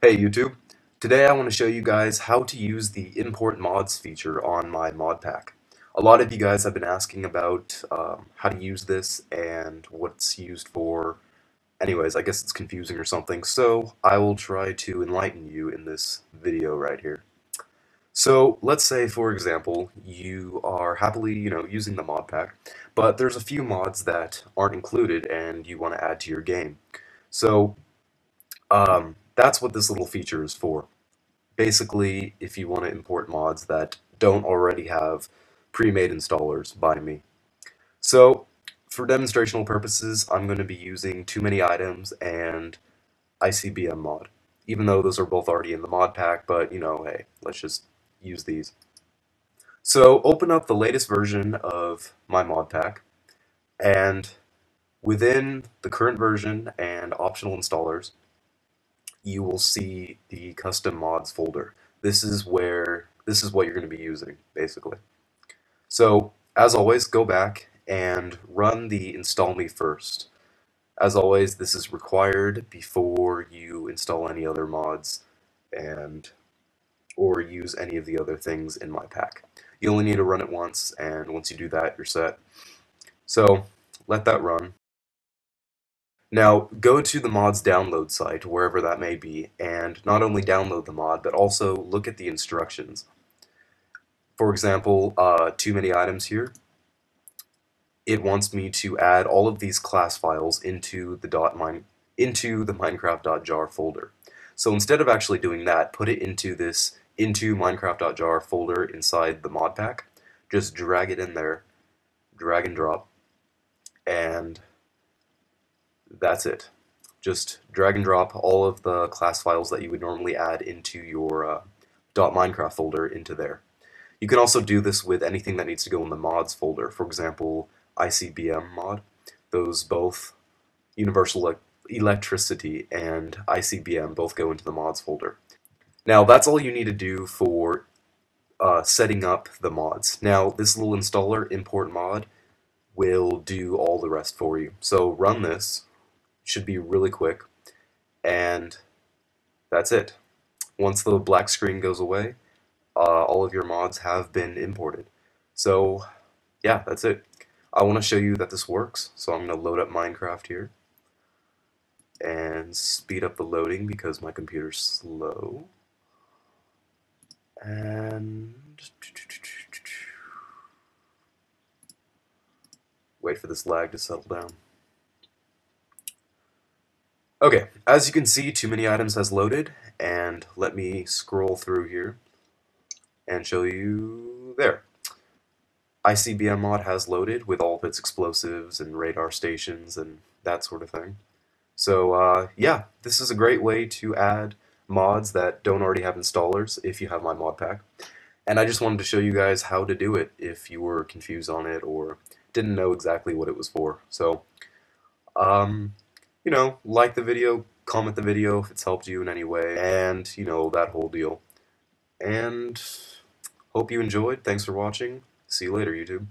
Hey YouTube! Today I want to show you guys how to use the import mods feature on my mod pack. A lot of you guys have been asking about um, how to use this and what it's used for. Anyways, I guess it's confusing or something, so I will try to enlighten you in this video right here. So let's say, for example, you are happily, you know, using the mod pack, but there's a few mods that aren't included and you want to add to your game. So um, that's what this little feature is for. Basically, if you want to import mods that don't already have pre-made installers by me. So, for demonstrational purposes, I'm going to be using Too Many Items and ICBM mod. Even though those are both already in the mod pack, but you know, hey, let's just use these. So open up the latest version of my mod pack, and within the current version and optional installers, you will see the custom mods folder. This is where this is what you're going to be using basically. So as always, go back and run the install me first. As always, this is required before you install any other mods and or use any of the other things in my pack. You only need to run it once, and once you do that, you're set. So let that run. Now, go to the mod's download site, wherever that may be, and not only download the mod, but also look at the instructions. For example, uh, too many items here. It wants me to add all of these class files into the .mine into the minecraft.jar folder. So instead of actually doing that, put it into this into minecraft.jar folder inside the mod pack. Just drag it in there, drag and drop, and that's it. Just drag and drop all of the class files that you would normally add into your uh, .minecraft folder into there. You can also do this with anything that needs to go in the mods folder. For example, ICBM mod. Those both Universal Electricity and ICBM both go into the mods folder. Now that's all you need to do for uh, setting up the mods. Now this little installer import mod will do all the rest for you. So run this should be really quick. And that's it. Once the black screen goes away, uh, all of your mods have been imported. So yeah, that's it. I want to show you that this works, so I'm going to load up Minecraft here and speed up the loading because my computer's slow. And wait for this lag to settle down. Okay, as you can see, Too Many Items has loaded, and let me scroll through here and show you there. ICBM mod has loaded with all of its explosives and radar stations and that sort of thing. So uh, yeah, this is a great way to add mods that don't already have installers if you have my mod pack. And I just wanted to show you guys how to do it if you were confused on it or didn't know exactly what it was for. So, um, you know, like the video, comment the video if it's helped you in any way, and, you know, that whole deal. And hope you enjoyed. Thanks for watching. See you later, YouTube.